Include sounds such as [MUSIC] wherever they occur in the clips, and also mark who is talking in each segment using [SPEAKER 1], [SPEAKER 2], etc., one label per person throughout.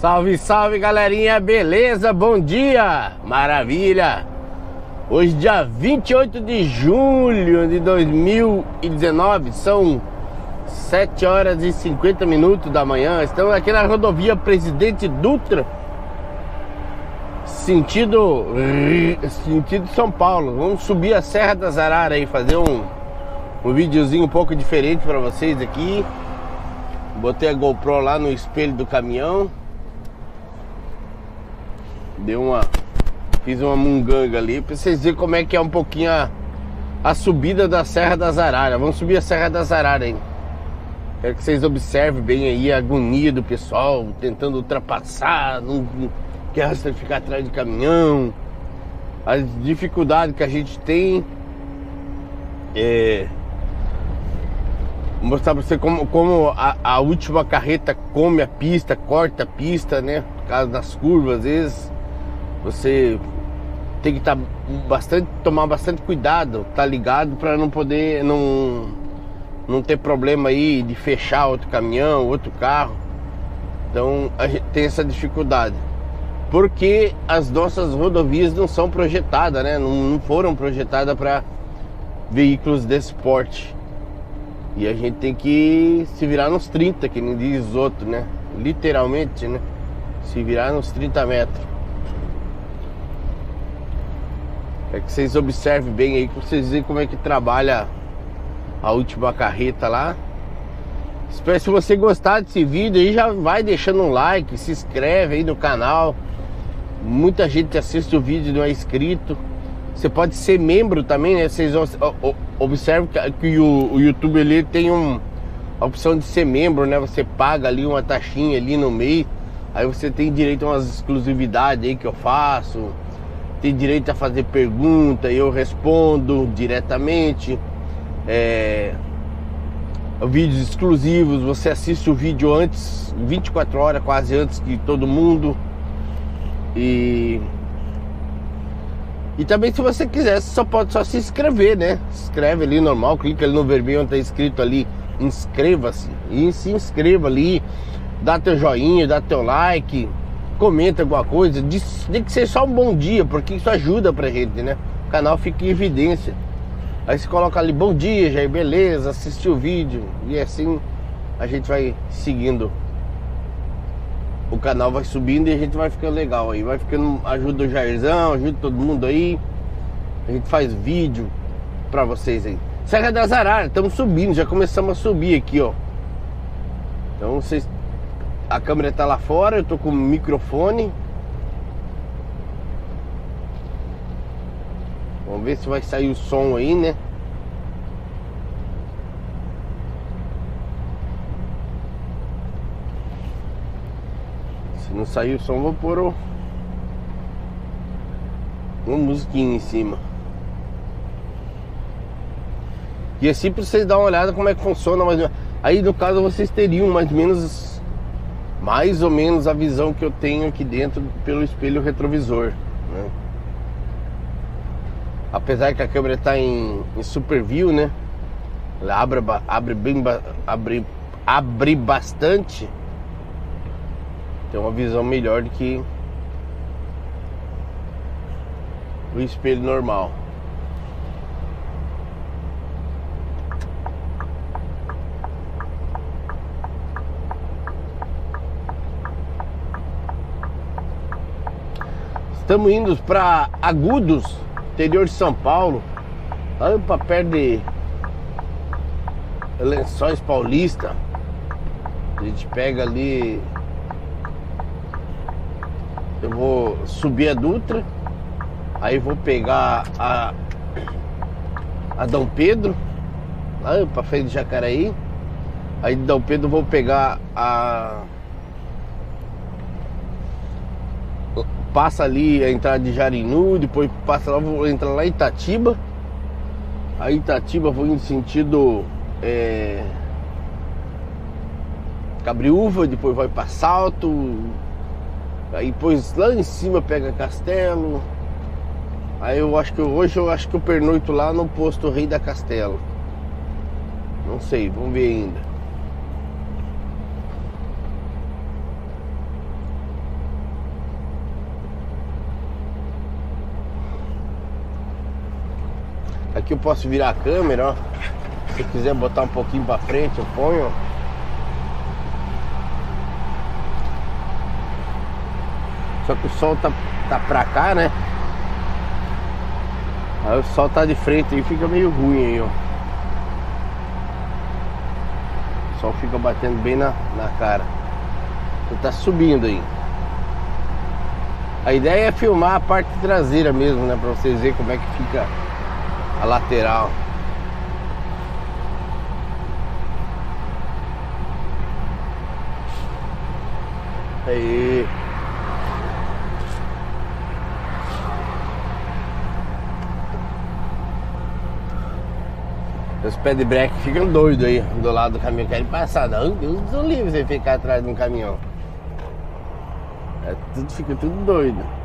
[SPEAKER 1] Salve, salve galerinha, beleza? Bom dia, maravilha! Hoje, dia 28 de julho de 2019, são 7 horas e 50 minutos da manhã. Estamos aqui na rodovia Presidente Dutra, sentido, sentido São Paulo. Vamos subir a Serra das Araras aí, fazer um, um videozinho um pouco diferente para vocês aqui. Botei a GoPro lá no espelho do caminhão. Deu uma. Fiz uma munganga ali pra vocês verem como é que é um pouquinho a, a subida da Serra das Araras. Vamos subir a Serra das Araras aí. Quero que vocês observem bem aí a agonia do pessoal tentando ultrapassar, não, não quer ficar atrás de caminhão, as dificuldades que a gente tem. É, mostrar pra você como, como a, a, última carreta come a pista, corta a pista, né? Por causa das curvas, às vezes você tem que tá bastante, tomar bastante cuidado, tá ligado para não poder não não ter problema aí de fechar outro caminhão, outro carro. Então a gente tem essa dificuldade. Porque as nossas rodovias não são projetadas, né? Não, não foram projetadas para veículos desse porte. E a gente tem que se virar nos 30, que nem diz os outros, né? Literalmente, né? Se virar nos 30 metros. É que vocês observem bem aí, que vocês veem como é que trabalha a última carreta lá. Espero se você gostar desse vídeo aí, já vai deixando um like, se inscreve aí no canal. Muita gente assiste o vídeo e não é inscrito. Você pode ser membro também, né? Vocês observam que o, YouTube ele tem um, a opção de ser membro, né? Você paga ali uma taxinha ali no mês, aí você tem direito a umas exclusividades aí que eu faço, tem direito a fazer pergunta, eu respondo diretamente. É, vídeos exclusivos, você assiste o vídeo antes, 24 horas quase antes que todo mundo. E e também se você quiser, você só pode só se inscrever, né? Se inscreve ali normal, clica ali no vermelho onde tá escrito ali, inscreva-se. E se inscreva ali, dá teu joinha, dá teu like, comenta alguma coisa. Diz, tem que ser só um bom dia, porque isso ajuda pra gente, né? O canal fica em evidência. Aí você coloca ali, bom dia, Jair, beleza, assistiu o vídeo. E assim a gente vai seguindo o canal vai subindo e a gente vai ficando legal aí. Vai ficando, ajuda o Jairzão, ajuda todo mundo aí. A gente faz vídeo pra vocês aí. Serra das Araras, estamos subindo, já começamos a subir aqui, ó. Então vocês. A câmera tá lá fora, eu tô com o microfone. Vamos ver se vai sair o som aí, né? Se não sair o som, vou pôr o... uma musiquinha em cima. E assim pra vocês dar uma olhada como é que funciona mais Aí no caso vocês teriam mais ou menos mais ou menos a visão que eu tenho aqui dentro pelo espelho retrovisor. Né? Apesar que a câmera está em, em super view, né? Ela abre, abre bem abre, abre bastante tem uma visão melhor do que o espelho normal. Estamos indo para Agudos, interior de São Paulo, lá para perto de Lençóis Paulista. A gente pega ali eu vou subir a Dutra, aí vou pegar a, a Dom Pedro, lá para frente de Jacaraí. Aí de Dom Pedro vou pegar a. Passa ali a entrada de Jarinu, depois passa lá, vou entrar lá em Itatiba. Aí Itatiba vou em sentido. É... Cabriúva, depois vai para Salto, Aí depois lá em cima pega Castelo. Aí eu acho que hoje eu acho que eu pernoito lá no posto Rei da Castelo. Não sei, vamos ver ainda. Aqui eu posso virar a câmera, ó. Se quiser botar um pouquinho pra frente, eu ponho. Só que o sol tá, tá pra cá, né? Aí o sol tá de frente e fica meio ruim aí, ó. O sol fica batendo bem na, na cara. Então tá subindo aí. A ideia é filmar a parte traseira mesmo, né? Pra vocês verem como é que fica a lateral. Aí. Os breque ficam doidos aí do lado do caminhão. Querem passar, não. Deus do livre você ficar atrás de um caminhão. É, tudo fica tudo doido.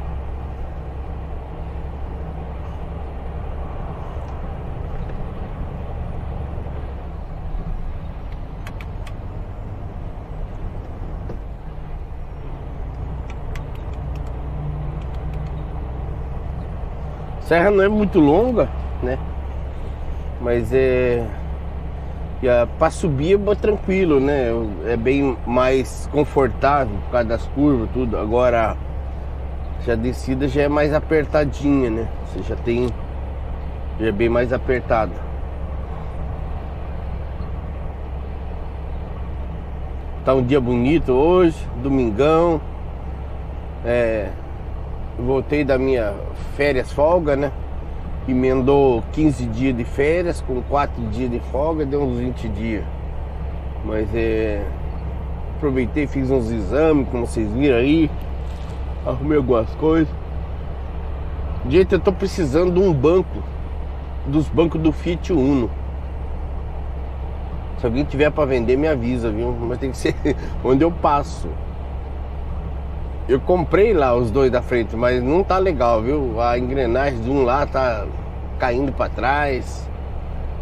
[SPEAKER 1] Serra não é muito longa, né? Mas é. Para subir é tranquilo, né? É bem mais confortável por causa das curvas, tudo. Agora, já descida já é mais apertadinha, né? Você já tem. Já é bem mais apertada. Tá um dia bonito hoje, domingão. É, voltei da minha férias folga, né? emendou 15 dias de férias com 4 dias de folga, deu uns 20 dias. Mas é. Aproveitei, fiz uns exames, como vocês viram aí. Arrumei algumas coisas. Gente, eu tô precisando de um banco. Dos bancos do Fiat Uno. Se alguém tiver para vender, me avisa, viu? Mas tem que ser [LAUGHS] onde eu passo. Eu comprei lá os dois da frente, mas não tá legal, viu? A engrenagem de um lá tá caindo para trás.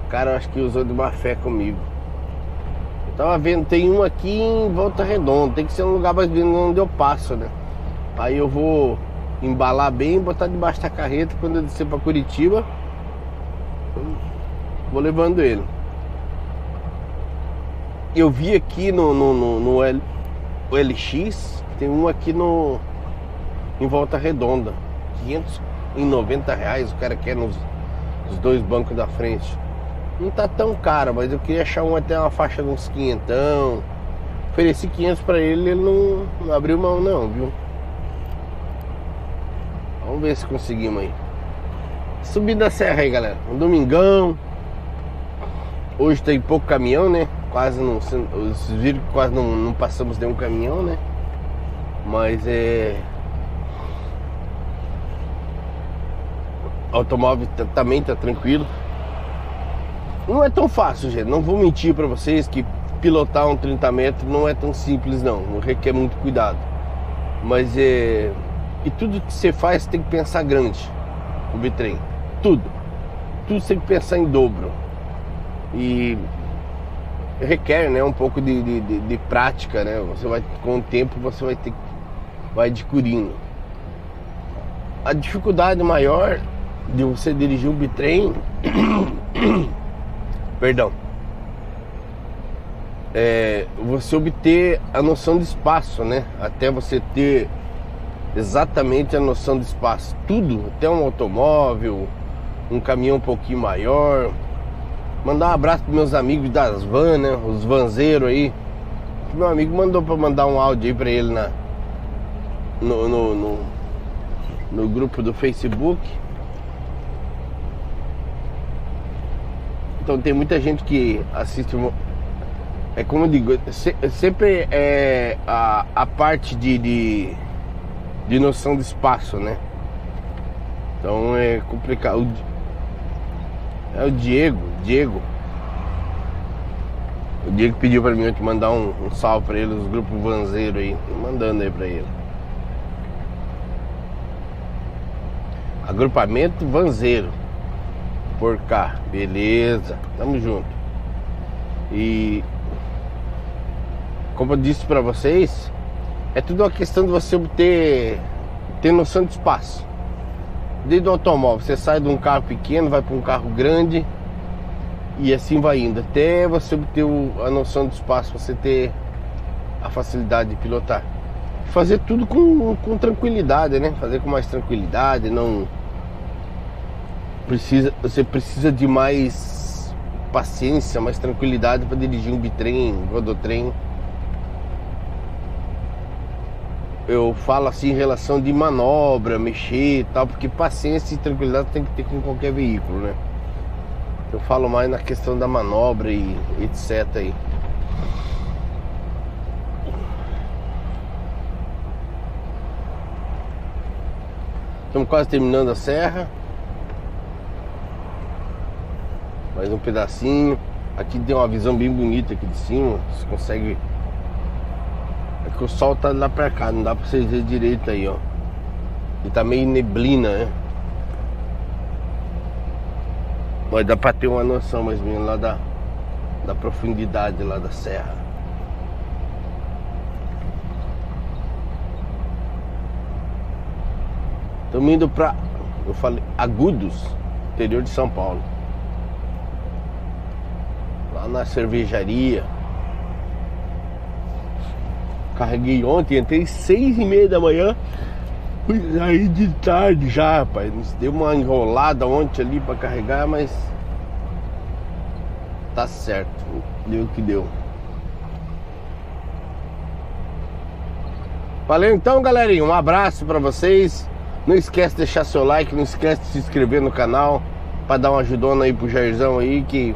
[SPEAKER 1] O cara acho que usou de má fé comigo. Eu tava vendo, tem um aqui em Volta Redonda, tem que ser um lugar mais bem onde eu passo, né? Aí eu vou embalar bem, botar debaixo da carreta quando eu descer para Curitiba. Vou levando ele. Eu vi aqui no, no, no, no L, LX tem um aqui no em Volta Redonda, 590 reais. O cara quer nos, nos dois bancos da frente. Não tá tão caro, mas eu queria achar um até uma faixa de uns quinhentão. Ofereci 500 para ele, ele não, não abriu mão não, viu? Vamos ver se conseguimos aí. Subida da serra aí, galera. Um domingão. Hoje tem pouco caminhão, né? Quase não. Viram quase não, não passamos nenhum caminhão, né? Mas é. Automóvel também tá tranquilo. Não é tão fácil, gente. Não vou mentir para vocês que pilotar um 30 metros não é tão simples, não. Requer muito cuidado. Mas é. E tudo que você faz tem que pensar grande. O bitrem. Tudo. Tudo tem que pensar em dobro. E requer né, um pouco de, de, de, de prática, né? Você vai, com o tempo você vai ter que vai adquirindo. A dificuldade maior de você dirigir um bitrem, [COUGHS] perdão, é você obter a noção de espaço, né? Até você ter exatamente a noção de espaço. Tudo, até um automóvel, um caminhão um pouquinho maior. Mandar um abraço para meus amigos das van, né? Os vanzeiros aí. Meu amigo mandou para mandar um áudio aí para ele na, no, no, no, no grupo do Facebook. Então tem muita gente que assiste. É como eu digo, sempre é a, a parte de, de, de noção de espaço, né? Então é complicado. É o Diego, Diego. O Diego pediu para mim te mandar um, um salve para ele, os grupos vanzeiro aí, mandando aí para ele. Agrupamento Vanzeiro. Por cá. Beleza. Tamo junto. E como eu disse para vocês, é tudo uma questão de você obter ter noção de espaço. desde o automóvel, você sai de um carro pequeno, vai para um carro grande e assim vai indo, até você obter a noção do espaço, você ter a facilidade de pilotar. Fazer tudo com, com tranquilidade, né? Fazer com mais tranquilidade, não precisa, você precisa de mais paciência, mais tranquilidade para dirigir um bitrem, um rodotrem. Eu falo assim em relação de manobra, mexer e tal, porque paciência e tranquilidade tem que ter com qualquer veículo, né? Eu falo mais na questão da manobra e etc aí. Estamos quase terminando a serra. Mais um pedacinho. Aqui tem uma visão bem bonita aqui de cima. Você consegue. É que o sol tá lá pra cá, não dá pra vocês ver direito aí, ó. E tá meio neblina, né? Mas dá pra ter uma noção mais ou menos lá da, da profundidade lá da serra. Estamos indo pra, eu falei, Agudos, interior de São Paulo. Lá na cervejaria. Carreguei ontem, entrei seis e meia da manhã. Aí de tarde já, rapaz. Deu uma enrolada ontem ali para carregar, mas tá certo. Deu o que deu. Valeu então, galerinha. Um abraço para vocês. Não esquece de deixar seu like, não esquece de se inscrever no canal para dar uma ajudona aí pro Jairzão aí que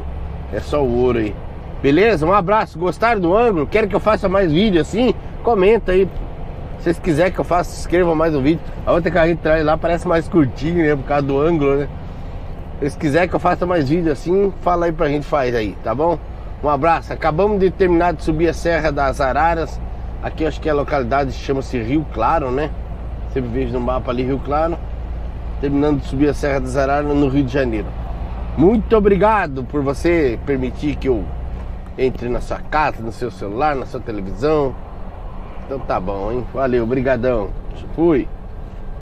[SPEAKER 1] é só o ouro aí. Beleza? Um abraço. Gostaram do ângulo? Querem que eu faça mais vídeo assim? Comenta aí se vocês quiserem que eu faça, se inscreva mais um vídeo. A outra carrinha atrás lá parece mais curtinho, né? Por causa do ângulo, né? Se quiserem que eu faça mais vídeo assim, fala aí pra gente faz aí, tá bom? Um abraço. Acabamos de terminar de subir a Serra das Araras. Aqui acho que a localidade chama-se Rio Claro, né? Sempre vejo no mapa ali Rio Claro. Terminando de subir a Serra das Araras no Rio de Janeiro. Muito obrigado por você permitir que eu entre na sua casa, no seu celular, na sua televisão então tá bom, hein? Valeu, brigadão. Fui.